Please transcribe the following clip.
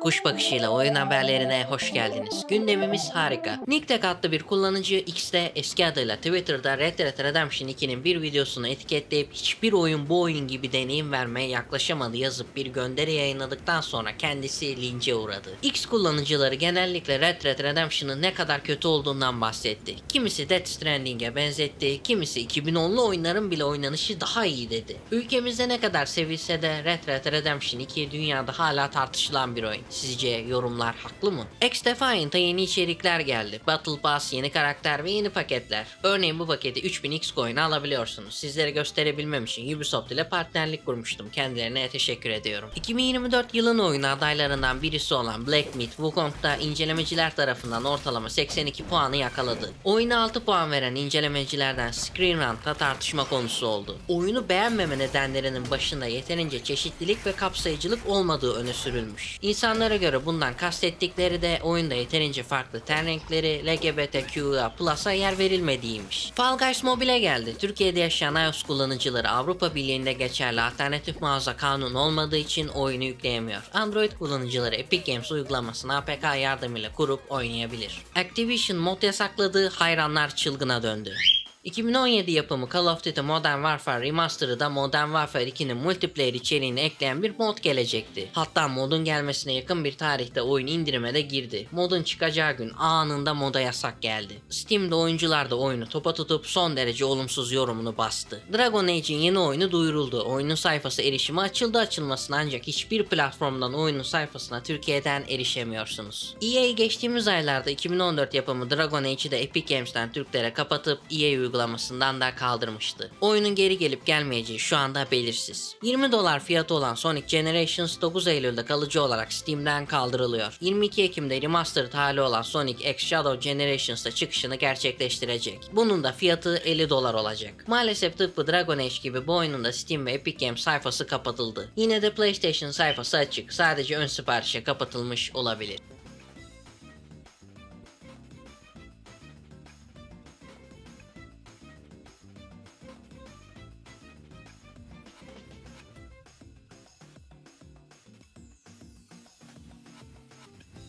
Kuş bakışıyla oyun haberlerine hoş geldiniz. Gündemimiz harika. Nicktek adlı bir kullanıcı X'te eski adıyla Twitter'da Red Dead Redemption 2'nin bir videosunu etiketleyip hiçbir oyun bu oyun gibi deneyim vermeye yaklaşamadı yazıp bir gönderi yayınladıktan sonra kendisi lince uğradı. X kullanıcıları genellikle Red Dead Redemption'ın ne kadar kötü olduğundan bahsetti. Kimisi Death Stranding'e benzetti, kimisi 2010'lu oyunların bile oynanışı daha iyi dedi. Ülkemizde ne kadar sevilse de Red Dead Redemption 2 dünyada hala tartışılan bir oyun. Sizce yorumlar haklı mı? X-Defiant'a yeni içerikler geldi. Battle Pass, yeni karakter ve yeni paketler. Örneğin bu paketi 3000 X coin'e alabiliyorsunuz. Sizlere gösterebilmem için Ubisoft ile partnerlik kurmuştum. Kendilerine teşekkür ediyorum. 2024 yılın oyunu adaylarından birisi olan Black Myth Wukong'da incelemeciler tarafından ortalama 82 puanı yakaladı. Oyuna 6 puan veren incelemecilerden Screen Rant'ta tartışma konusu oldu. Oyunu beğenmeme nedenlerinin başında yeterince çeşitlilik ve kapsayıcılık olmadığı öne sürülmüş. İnsanlara göre bundan kastettikleri de oyunda yeterince farklı ten renkleri, LGBTQ'ya Plus'a yer verilmediğiymiş. Fall Guys Mobile geldi. Türkiye'de yaşayan iOS kullanıcıları Avrupa Birliği'nde geçerli alternatif mağaza kanun olmadığı için oyunu yükleyemiyor. Android kullanıcıları Epic Games uygulamasını APK yardımıyla kurup oynayabilir. Activision mod yasakladığı hayranlar çılgına döndü. 2017 yapımı Call of Duty Modern Warfare Remastered'da da Modern Warfare 2'nin multiplayer içeriğini ekleyen bir mod gelecekti. Hatta modun gelmesine yakın bir tarihte oyun indirime de girdi. Modun çıkacağı gün anında moda yasak geldi. Steam'de oyuncular da oyunu topa tutup son derece olumsuz yorumunu bastı. Dragon Age'in yeni oyunu duyuruldu. Oyunun sayfası erişimi açıldı açılmasına ancak hiçbir platformdan oyunun sayfasına Türkiye'den erişemiyorsunuz. EA geçtiğimiz aylarda 2014 yapımı Dragon Age'i de Epic Games'ten Türklere kapatıp EA uygulamasından da kaldırmıştı. Oyunun geri gelip gelmeyeceği şu anda belirsiz. 20 dolar fiyatı olan Sonic Generations 9 Eylül'de kalıcı olarak Steam'den kaldırılıyor. 22 Ekim'de remastered hali olan Sonic X Shadow Generations'ta çıkışını gerçekleştirecek. Bunun da fiyatı 50 dolar olacak. Maalesef tıpkı Dragon Age gibi bu oyunun da Steam ve Epic Games sayfası kapatıldı. Yine de PlayStation sayfası açık. Sadece ön siparişe kapatılmış olabilir.